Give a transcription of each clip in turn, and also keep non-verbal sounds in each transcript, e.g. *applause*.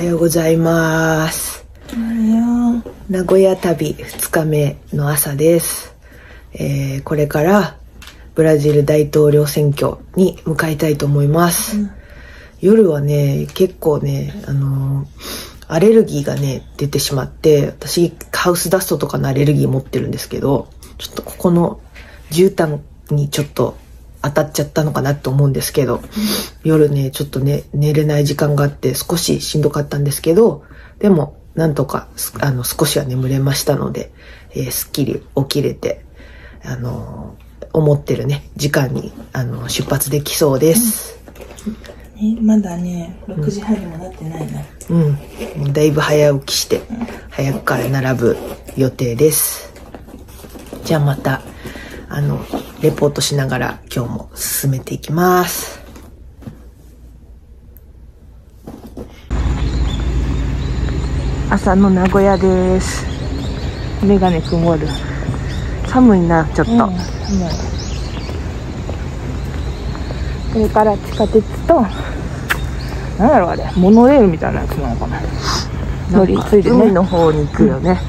はようございます。名古屋旅2日目の朝です。えーこれからブラジル大統領選挙に向かいたいと思います。夜はね、結構ね、あのーアレルギーがね、出てしまって、私、ハウスダストとかのアレルギー持ってるんですけど、ちょっとここの絨毯にちょっと当たっちゃったのかなと思うんですけど、夜ね、ちょっとね、寝れない時間があって少ししんどかったんですけど、でも、なんとかす、あの、少しは眠れましたので、えーすっきり起きれて、あのー思ってるね、時間に、あの出発できそうです。えまだね6時半にもなってないな、うん。もうだいぶ早起きして、早くから並ぶ予定です。じゃあまた、あの、レポートしながら今日も進めていきます。朝の名古屋です。メガネ曇る。寒いな、ちょっと。うんこれから地下鉄となんやろあれモノレールみたいなやつなのかな乗り継いでね海の方に行くよね。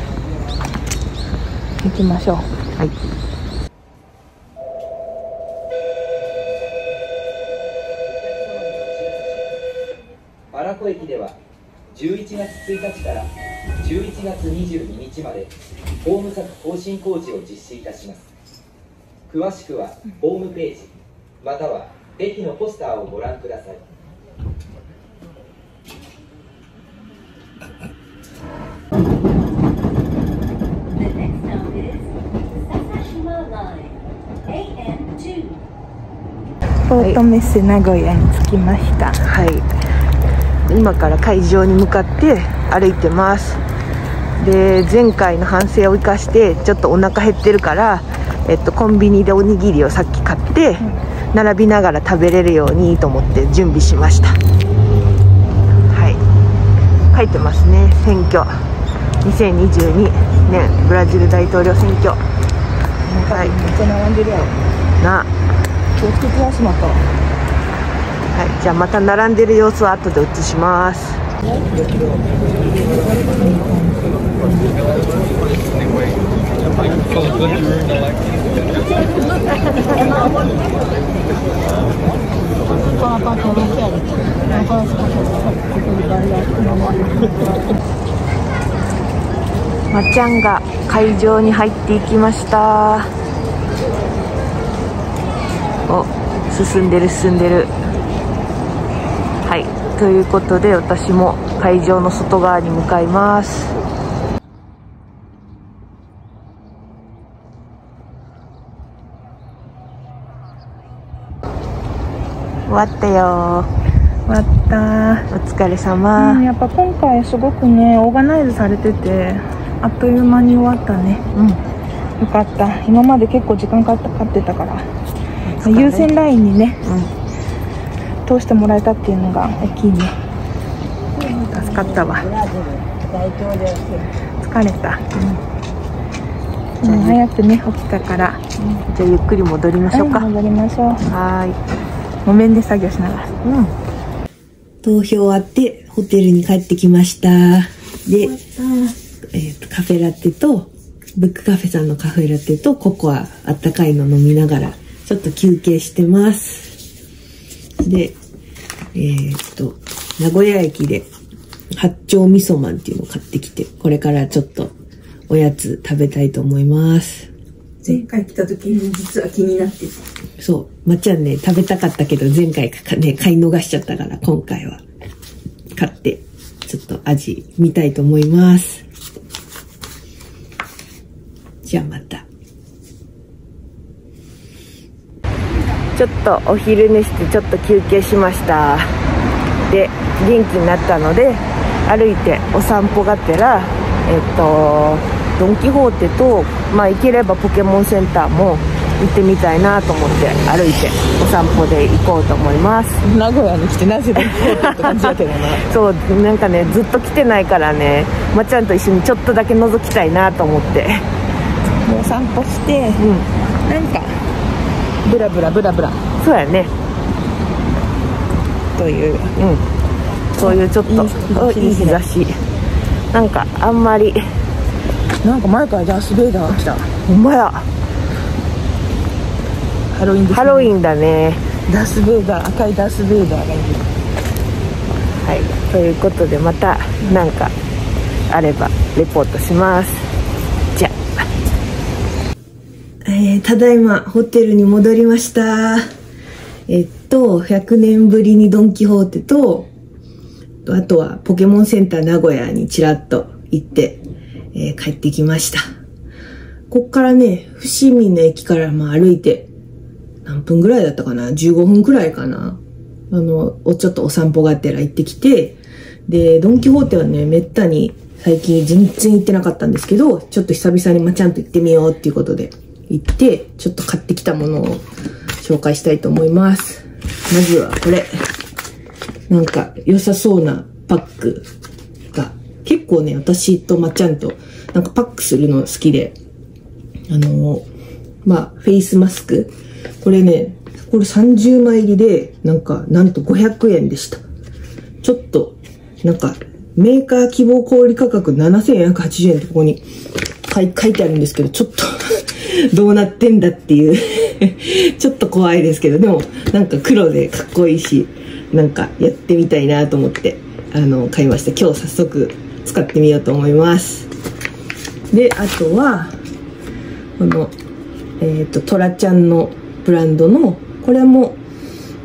行きましょうはい。11月1日から11月22日までホーム柵更新工事を実施いたします詳しくはホームページまたは駅のポスターをご覧ください The next stop is Sasashima Line, AM2. ポートメッセ名古屋に着きました、はい。今から会場に向かって歩いてます。で、前回の反省を生かして、ちょっとお腹減ってるから、えっと、コンビニでおにぎりをさっき買って、並びながら食べれるようにと思って準備しました。はい。書いてますね、選挙。2022年ブラジル大統領選挙。はい。めっちゃ並んでるやろな。気をつけて足元はい、じゃあまた並んでる様子は後で映します。まっちゃんが会場に入っていきました。お進んでる進んでるということで私も会場の外側に向かいます。終わったよ。終わった。お疲れ様、うん、やっぱ今回すごくねオーガナイズされててあっという間に終わったね。うん。よかった。今まで結構時間かかってたから。優先ラインにねうん通してもらえたっていうのが大きいね。助かったわ。疲れた、うん、早くね起きたからじゃあゆっくり戻りましょうか、はい戻りましょう。はーい。木綿で作業しながら。うん。投票終わってホテルに帰ってきました。で、えーとカフェラテとブックカフェさんのカフェラテとココアあったかいの飲みながらちょっと休憩してますでえーっと名古屋駅で八丁味噌マンっていうのを買ってきてこれからちょっとおやつ食べたいと思います前回来た時に実は気になってたそう。まっちゃんね、食べたかったけど、前回かね、買い逃しちゃったから、今回は、買って、ちょっと味見たいと思います。じゃあまた。ちょっとお昼寝して、ちょっと休憩しました。で、元気になったので、歩いてお散歩がてら、えっと、ドン・キホーテと、まあ、行ければポケモンセンターも行ってみたいなと思って歩いてお散歩で行こうと思います。名古屋に来てなぜだって感じだけどな。*laughs* そうなんかねずっと来てないからねまっちゃんと一緒にちょっとだけ覗きたいなと思って。もう散歩してうん。なんかブラブラブラブラ。そうやね。という。うん。そういうちょっと。いい日差しなんかあんまり。なんか前からダース・ベイダーが来た。ほんまや。ハロウィンです、ハロウィンだね。ダース・ベイダー赤いダース・ベイダーがいる。はい。ということでまたなんかあればレポートしますじゃあえただいまホテルに戻りました。えっと100年ぶりにドン・キホーテとあとはポケモンセンター名古屋にちらっと行って、えー帰ってきました。こっからね伏見の駅からまあ歩いて何分ぐらいだったかな ?15 分くらいかな？あの、ちょっとお散歩がてら行ってきて、で、ドンキホーテはね、めったに最近全然行ってなかったんですけど、ちょっと久々にまちゃんと行ってみようっていうことで。行って、ちょっと買ってきたものを紹介したいと思います。まずはこれ。なんか良さそうなパックが、結構ね、私とまっちゃんとなんかパックするの好きで、あのまあ、フェイスマスク。これね、これ30枚入りで、なんか、なんと500円でした。ちょっと、なんか、メーカー希望小売価格7480円ってここに書いてあるんですけど、ちょっと、どうなってんだっていう、*laughs* ちょっと怖いですけど、でも、なんか黒でかっこいいし、なんかやってみたいなと思って、あの、買いました。今日早速使ってみようと思います。で、あとは、この、えっ、と、トラちゃんのブランドの、これも、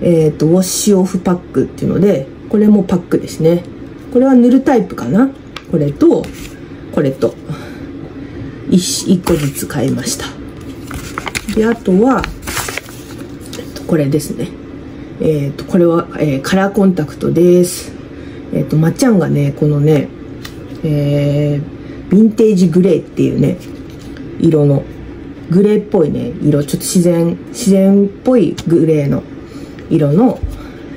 えっ、と、ウォッシュオフパックっていうので、これもパックですね。これは塗るタイプかな？これと、これと、一一個ずつ買いました。で、あとは、えっと、これですね。えっ、と、これは、えーカラーコンタクトです。えっ、と、まっちゃんがね、このね、えー、ヴィンテージグレーっていうね、色の、グレーっぽいね、色、ちょっと自然、自然っぽいグレーの色の、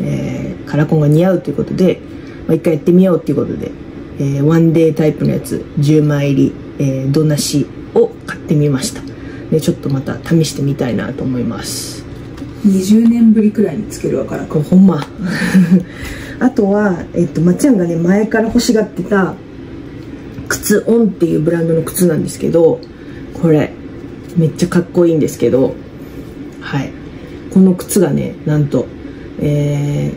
えーカラコンが似合うということで、まあ、一回やってみようっていうことで、えーワンデータイプのやつ、10枚入り、えー、どなしを買ってみました。で、ちょっとまた試してみたいなと思います。20年ぶりくらいにつけるわからこれほんま。*laughs* あとは、えっと、まっちゃんがね、前から欲しがってた、靴オンっていうブランドの靴なんですけど、これ、めっちゃかっこいいんですけど、はい。この靴がね、なんと、え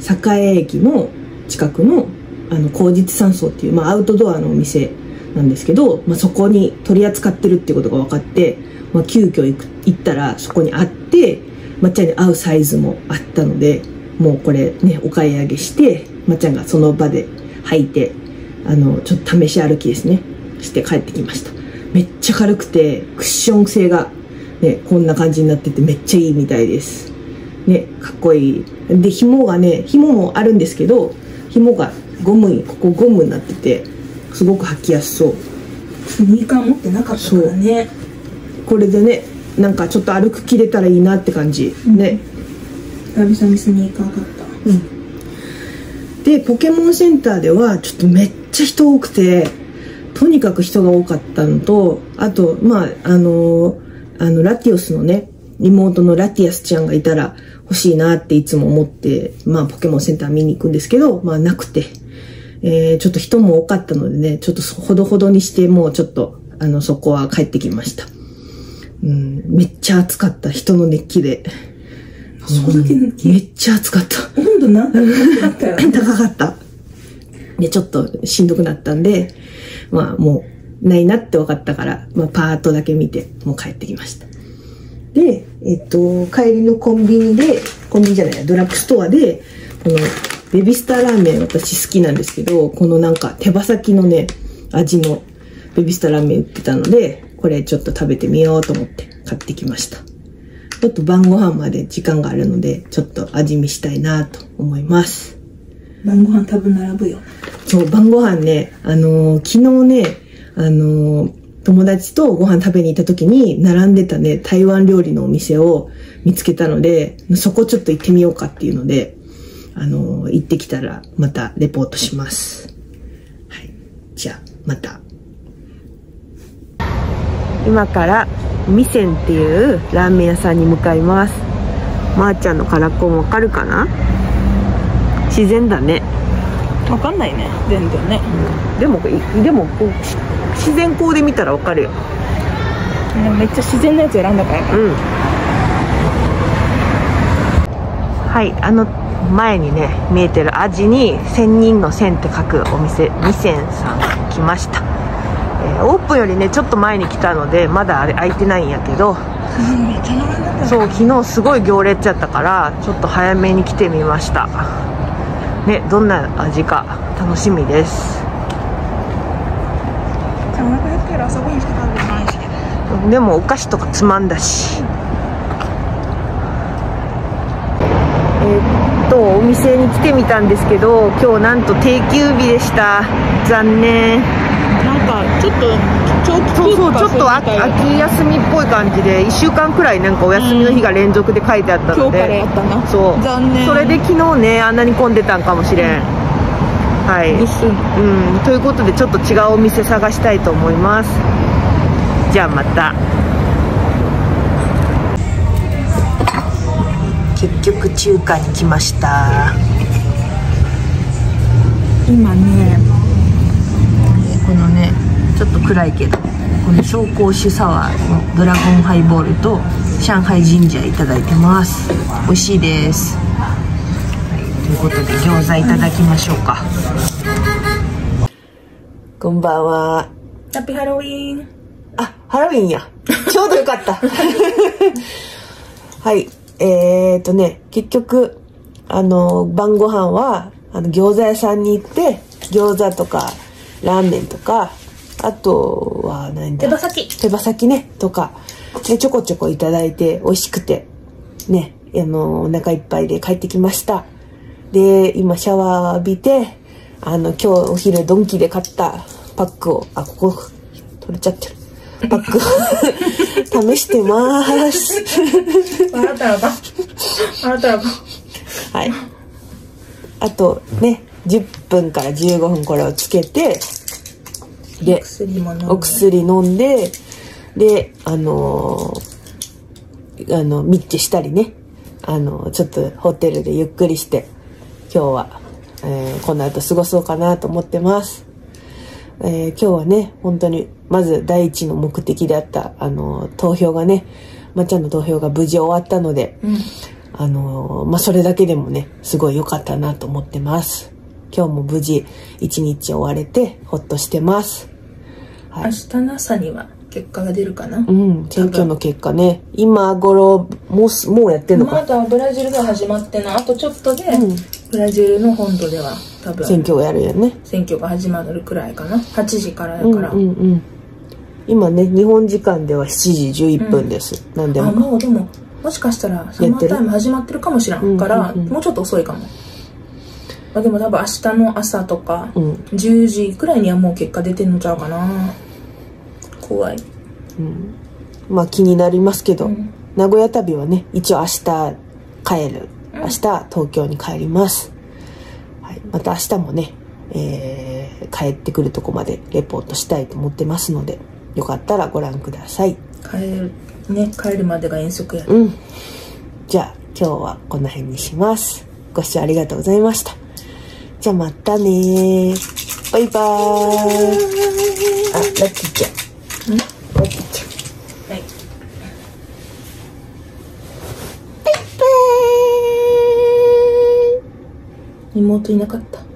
ー、栄駅の近くの、あの、口実山荘っていう、まあ、アウトドアのお店なんですけど、まあ、そこに取り扱ってるっていうことが分かって、まあ、急遽行く行ったらそこにあって、まっちゃんに合うサイズもあったので、もうこれね、お買い上げして、まっちゃんがその場で履いて、あの、ちょっと試し歩きですね、して帰ってきました。めっちゃ軽くて、クッション性が、ね、こんな感じになっててめっちゃいいみたいです。ね、かっこいい。で、紐がね、紐もあるんですけど、紐がゴムに、ここゴムになってて、すごく履きやすそう。スニーカー持ってなかったからねこれでね、なんかちょっと歩く切れたらいいなって感じ。ね。久々にスニーカー買ったで、ポケモンセンターではちょっとめっちゃ人多くて、とにかく人が多かったのと、あと、まあ、あの、あの、ラティオスのね、妹のラティアスちゃんがいたら欲しいなっていつも思って、まあ、ポケモンセンター見に行くんですけど、まあ、なくて、えー、ちょっと人も多かったのでね、ちょっとほどほどにして、もうちょっと、あの、そこは帰ってきました。うん、めっちゃ暑かった、人の熱気で。そこだけのめっちゃ暑かった。温度な高かったよね *laughs* 高かった。で、ちょっとしんどくなったんで、まあもうないなって分かったから、まあパートだけ見て、もう帰ってきました。で、えっと、帰りのコンビニで、コンビニじゃない、ドラッグストアで、このベビースターラーメン私好きなんですけど、このなんか手羽先のね、味のベビースターラーメン売ってたので、これちょっと食べてみようと思って買ってきました。ちょっと晩ご飯まで時間があるので、ちょっと味見したいなと思います。晩ご飯多分並ぶよそう、晩ご飯ね、あのー昨日ね、あのー友達とご飯食べに行った時に並んでたね、台湾料理のお店を見つけたので、そこちょっと行ってみようかっていうので、あのー行ってきたらまたレポートします。はい。じゃあ、また。今からミセンっていうラーメン屋さんに向かいます。まー、ちゃんのカラコンわかるかな？自然だね。わかんないね。全然ね。でもいでもこう自然光で見たらわかるよ。でもめっちゃ自然なやつ選んだからかうん。はい。あの前にね見えてる味に千人の千って書くお店二千さん来ました、えーオープンよりねちょっと前に来たのでまだあれ開いてないんやけど。*laughs* そう昨日すごい行列やったからちょっと早めに来てみました。ねどんな味か楽しみです。でもお菓子とかつまんだしえーっとお店に来てみたんですけど今日なんと定休日でした。残念。なんかちょっと長期そうそうちょっと秋休みっぽい感じで1週間くらいなんかお休みの日が連続で書いてあったので、今日からやったな。そう。残念。それで昨日ねあんなに混んでたんかもしれん、はい、ですうん、ということでちょっと違うお店探したいと思います。じゃあまた結局中華に来ました今ねこのねちょっと暗いけどこの紹興酒サワーのドラゴンハイボールと上海ジンジャーいただいてます美味しいです、はい、ということで餃子いただきましょうかこんばんはハッピーハロウィーンあ、ハロウィンや。ちょうどよかった。*laughs* はい。えーとね、結局、あの、晩ご飯は、あの、餃子屋さんに行って、餃子とか、ラーメンとか、あとは何だ、手羽先手羽先ね、とか、で、ちょこちょこいただいて、美味しくて、ね、あの、お腹いっぱいで帰ってきました。で、今シャワー浴びて、あの、今日お昼ドンキで買ったパックを、あ、ここ、取れちゃってる。パックを試してます。笑ったらば笑ったらばはい。あとね、10分から15分これをつけて、で、お薬飲んで、で、あのーあの、密着したりね、あのちょっとホテルでゆっくりして、今日は、えーこの後過ごそうかなと思ってます。えー今日はね、本当に、まず第一の目的であった、あの投票がね、まっちゃんの投票が無事終わったので、あのまあ、それだけでもね、すごい良かったなと思ってます。今日も無事一日終われて、ほっとしてます。はい。明日の朝には結果が出るかな？うん、選挙の結果ね、今頃、もうす、もうやってんのか。まだブラジルでは始まってな。いあとちょっとで、うん。ブラジルの本土では多分。選挙をやるよね。選挙が始まるくらいかな。8時からやから、うんうんうん。今ね、日本時間では7時11分です。なんであも。もうでももしかしたらサマータイム始まってるかもしれんから、うんうんうん。もうちょっと遅いかも、まあ、でも多分明日の朝とか、うん。10時くらいにはもう結果出てんのちゃうかな。怖い。まあ気になりますけど、うん。名古屋旅はね、一応明日帰る。明日東京に帰ります。はい。また明日もね、えー帰ってくるとこまでレポートしたいと思ってますので、よかったらご覧ください。帰るね帰るまでが遠足やうん。じゃあ今日はこの辺にします。ご視聴ありがとうございました。じゃあまたねー。バイバーイ。あ、ラッキーちゃん。ラッキーちゃん。はいバイバーイ。妹いなかった。